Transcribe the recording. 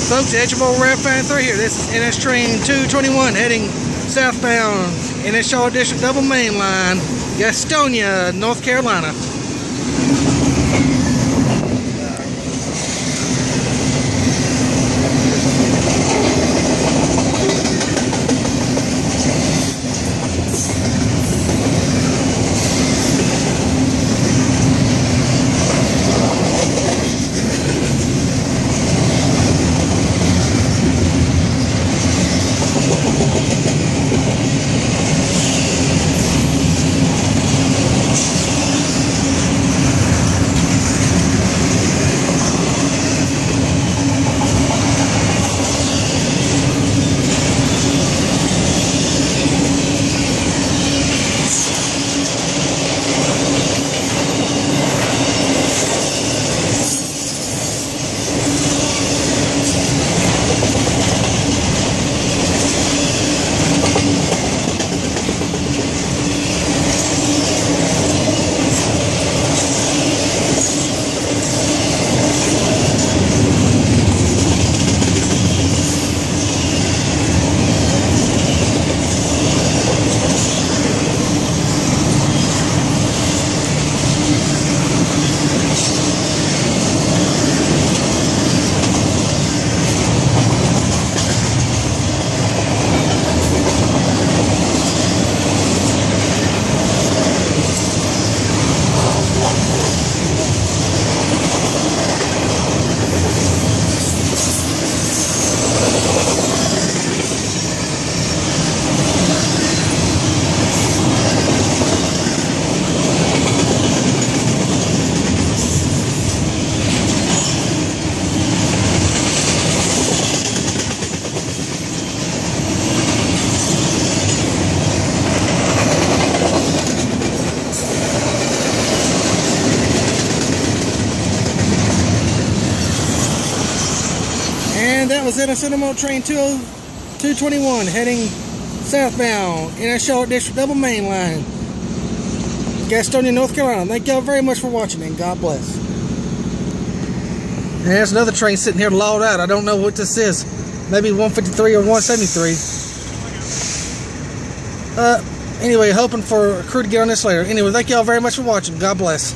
folks, Edgemoor Railfan 3 here. This is NS Train 221 heading southbound NS Charlotte District Double Main Line, Gastonia, North Carolina. And that was Cinema Train 221 heading southbound in our Charlotte District Double Main Line, Gastonia, North Carolina. Thank y'all very much for watching and God bless. And there's another train sitting here lolled out. I don't know what this is. Maybe 153 or 173. Uh, anyway, hoping for a crew to get on this later. Anyway, thank y'all very much for watching. God bless.